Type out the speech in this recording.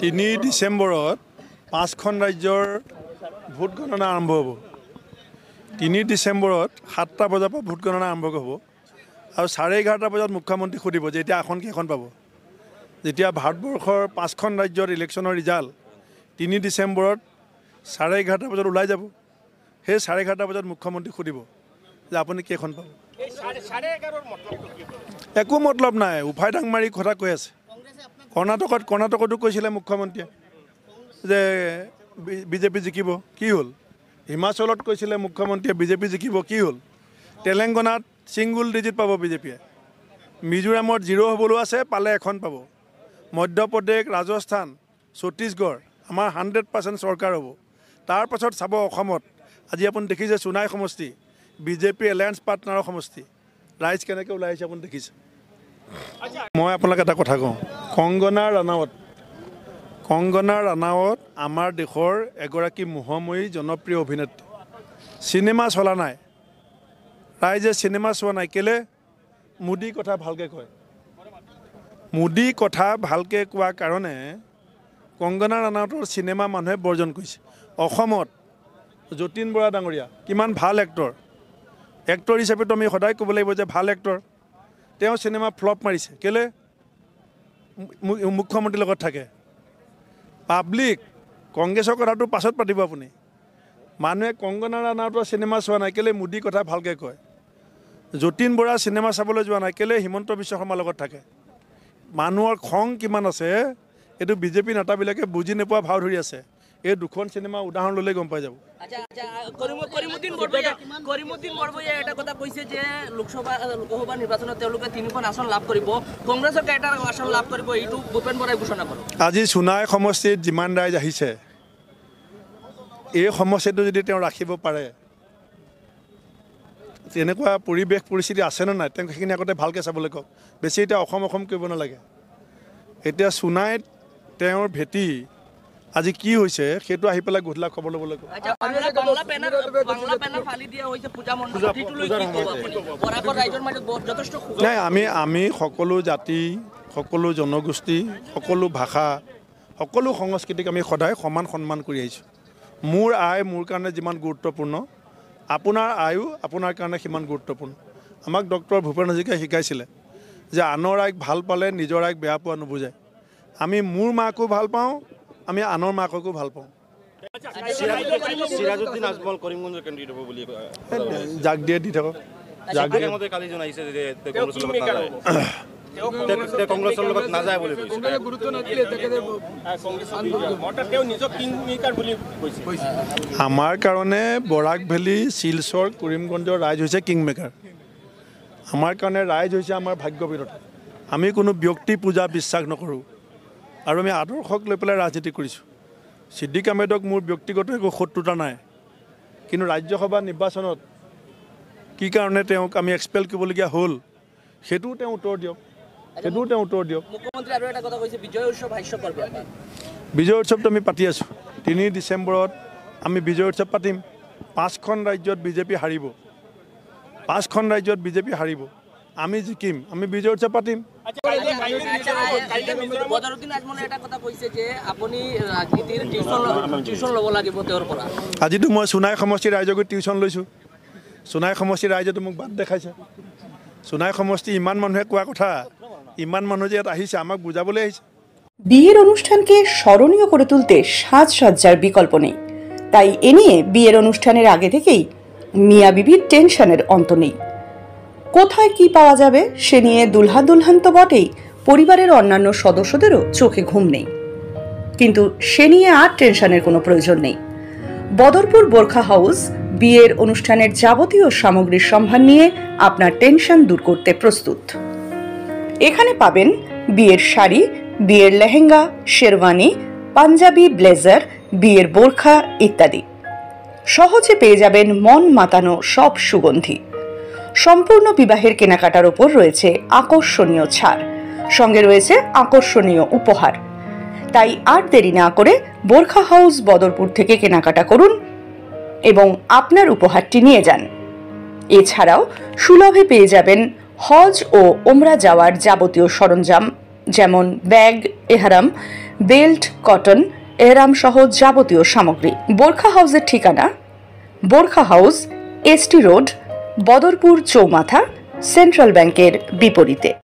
তিনি ডিচেম্বৰত পাঁচখন ৰাজ্যৰ ভোট গণনা আৰম্ভ হ'ব। তিনি ডিচেম্বৰত সাতটা বজাৰ পৰা ভোট গণনা আৰম্ভ হ'ব আৰু চাৰে এঘাৰটা বজাত মুখ্যমন্ত্ৰী সুধিব যে এতিয়া আসন কেইখন পাব। যেতিয়া ভাৰতবৰ্ষৰ পাঁচখন ৰাজ্যত ইলেকশ্যনৰ ৰিজাল্ট তিনি ডিচেম্বৰত চাৰে এঘাৰটা বজাত ওলাই যাব সেই চাৰে এঘাৰটা বজাত মুখ্যমন্ত্ৰী সুধিব যে আপুনি কেইখন পাব। একো মতলব নাই উফাই ডাং মাৰি কথা কৈ আছে। কৰ্ণাটকত কৰ্ণাটকতো কৈছিলে মুখ্যমন্ত্ৰীয়ে যে বিজেপি জিকিব কি হ'ল? হিমাচলত কৈছিলে মুখ্যমন্ত্ৰীয়ে বিজেপি জিকিব কি হ'ল? তেলেংগানাত ছিংগুল ডিজিট পাব বিজেপিয়ে। মিজোৰামত জিৰ' হ'বলৈও আছে পালে এখন পাব। মধ্যপ্ৰদেশ ৰাজস্থান ছত্তীশগড় আমাৰ হাণ্ড্ৰেড পাৰ্চেণ্ট চৰকাৰ হ'ব। তাৰপাছত চাব অসমত। আজি আপুনি দেখিছে সোণাই সমষ্টি বিজেপি এলায়েন্স পাৰ্টনাৰৰ সমষ্টি। ৰাইজ কেনেকৈ ওলাই আহিছে আপুনি দেখিছে? মই আপোনাক এটা কথা কওঁ। কংগনা ৰাণাৱত কংগনা ৰাণাৱত আমাৰ দেশৰ এগৰাকী মোহময়ী জনপ্ৰিয় অভিনেত্ৰী। চিনেমা চলা নাই। ৰাইজে চিনেমা চোৱা নাই। কেলৈ? মোদী কথা ভালকৈ কয়। মোদী কথা ভালকৈ কোৱাৰ কাৰণে কংগনা ৰাণাৱতৰ চিনেমা মানুহে বৰ্জন কৰিছে। অসমত যতীন বৰা ডাঙৰীয়া কিমান ভাল এক্টৰ। এক্টৰ হিচাপেতো আমি সদায় ক'ব লাগিব যে ভাল এক্টৰ। তেওঁ চিনেমা ফ্লপ মাৰিছে। কেলৈ? মুখ্যমন্ত্ৰীৰ লগত থাকে। পাব্লিক কংগ্ৰেছৰ কথাটো পাছত পাতিব আপুনি। মানুহে কংগনা ৰাণাৱতৰ চিনেমা চোৱা নাই। কেলৈ মোদী কথা ভালকৈ কয়? যতীন বৰা চিনেমা চাবলৈ যোৱা নাই। কেলৈ হিমন্ত বিশ্ব শৰ্মাৰ লগত থাকে? মানুহৰ খং কিমান আছে? এইটো বিজেপি নেতাবিলাকে বুজি নোপোৱা ভাও ধৰি আছে। এই দুখন চিনেমা উদাহৰণ ল'লে গম পাই যাব। আচ্ছা আচ্ছা কৰিম- কৰিমুদ্দিন বৰবৰীয়া কৰিমুদ্দিন বৰবৰীয়াই এটা কথা কৈছে যে লোকসভা লোকসভা নিৰ্বাচনত তেওঁলোকে তিনিখন আসন লাভ কৰিব। কংগ্ৰেছৰ কেইটা আসন লাভ কৰিব এইটো ভূপেন বৰাই ঘোষণা কৰক। আজি সোণাই সমষ্টিত যিমান ৰাইজ আহিছে এই সমষ্টিটো যদি তেওঁ ৰাখিব পাৰে তেনেকুৱা পৰিৱেশ পৰিস্থিতি আছেনে নাই? তেওঁক সেইখিনি আগতে ভালকৈ চাবলৈ কওক। বেছি এতিয়া অসম অসম কৰিব নালাগে। এতিয়া সোণাইত তেওঁৰ ভেটি আজি কি হৈছে? সেইটো আহি পেলাই গধূলা খবৰ ল'বলৈ কওক আচ্ছা বাংলা বাংলা পেনাৰ বাংলা পেনাৰ ফালি দিয়া হৈছে পূজা মণ্ডপ। সেইটো লৈ কি ক'ব আপুনি বৰাকৰ ৰাইজৰ মাজত বহুত যথেষ্ট ক্ষোভ নাই আমি আমি সকলো জাতি সকলো জনগোষ্ঠী সকলো ভাষা সকলো সংস্কৃতিক আমি সদায় সমান সন্মান কৰি আহিছোঁ। মোৰ আই মোৰ কাৰণে যিমান গুৰুত্বপূৰ্ণ আপোনাৰ আয়ো আপোনাৰ কাৰণে সিমান গুৰুত্বপূৰ্ণ। আমাক ডক্টৰ ভূপেন হাজৰিকাই শিকাইছিলে যে আনৰ আইক ভাল পালে নিজৰ আইক বেয়া পোৱা নুবুজায়। আমি মোৰ মাকো ভাল পাওঁ আমি আনৰ মাককো ভাল পাওঁ। সিরাজউদ্দিন আজমল করিমগঞ্জের ক্যান্ডিডেট হব বুলি জাক দিয়ে দি থাকক। জাক দিয়ে। মতে কালি জন আহিছে যে কংগ্ৰেছৰ লগত নাযায়। কংগ্ৰেছৰ লগত নাযায় বুলি কৈছে। আমাৰ কাৰণে বৰাক ভেলী শিলচৰ কৰিমগঞ্জৰ ৰাইজ হৈছে কিং মেকাৰ আমাৰ কাৰণে ৰাইজ হৈছে আমাৰ ভাগ্য বিৰোধ আমি কোনো ব্যক্তি পূজা বিশ্বাস নকৰোঁ। আৰু আমি আদৰ্শক লৈ পেলাই ৰাজনীতি কৰিছোঁ। ছিদ্দিক আহমেদক মোৰ ব্যক্তিগত একো শত্ৰুতা নাই। কিন্তু ৰাজ্যসভা নিৰ্বাচনত কি কাৰণে তেওঁক আমি এক্সপেল কৰিবলগীয়া হ'ল সেইটোও তেওঁ উত্তৰ দিয়ক। সেইটোও তেওঁ উত্তৰ দিয়ক। বিজয় উৎসৱটো আমি পাতি আছোঁ। তিনি ডিচেম্বৰত আমি বিজয় উৎসৱ পাতিম। পাঁচখন ৰাজ্যত বিজেপি হাৰিব। পাঁচখন ৰাজ্যত বিজেপি হাৰিব। আমি জিকিম আমি বিজয় উৎসৱ পাতিম। বদৰুদ্দিন আজমলে এটা কথা কৈছে যে আপুনি ৰাজনীতিৰ টিউচন টিউচন ল'ব লাগিব আজিতো মই সোণাই সমষ্টিৰ ৰাইজক টিউশ্যন লৈছোঁ। সোণাই সমষ্টিৰ ৰাইজেতো মোক বাট দেখাইছে। সোণাই সমষ্টি ইমান মানুহে কোৱা কথা ইমান মানুহ যে ইয়াত আহিছে আমাক বুজাবলৈ আহিছে। বিয়ের অনুষ্ঠানকে স্মরণীয় করে তুলতে সাজসজ্জার বিকল্প নেই। তাই এ নিয়ে বিয়ের অনুষ্ঠানের আগে থেকেই মিয়া বিবির টেনশনের অন্ত নেই। কোথায় কি পাওয়া যাবে, সে নিয়ে দুলহা দুলহান তো বটেই। পরিবারের অন্যান্য সদস্যদেরও চোখে ঘুম নেই। কিন্তু সে নিয়ে আর টেনশনের কোনো প্রয়োজন নেই। বদরপুর বোরখা হাউস বিয়ের অনুষ্ঠানের যাবতীয় সামগ্রীর সম্ভার নিয়ে আপনার টেনশন দূর করতে প্রস্তুত। এখানে পাবেন বিয়ের শাড়ি, বিয়ের লেহেঙ্গা, শেরওয়ানি, পাঞ্জাবি, ব্লেজার, বিয়ের বোরখা ইত্যাদি। সহজে পেয়ে যাবেন মন মাতানো সব সুগন্ধি। সম্পূর্ণ বিবাহের কেনাকাটার ওপর রয়েছে আকর্ষণীয় ছাড়। সঙ্গে রয়েছে আকর্ষণীয় উপহার। তাই আর দেরি না করে বোরখা হাউস বদরপুর থেকে কেনাকাটা করুন এবং আপনার উপহারটি নিয়ে যান। এছাড়াও সুলভে পেয়ে যাবেন হজ ও ওমরা যাওয়ার যাবতীয় সরঞ্জাম যেমন ব্যাগ, এহারাম, বেল্ট, কটন এরাম সহ যাবতীয় সামগ্রী। বোরখা হাউসের ঠিকানা Borkha house, ST road Badarpur চৌমাথা সেন্ট্রাল ব্যাংকের বিপরীতে।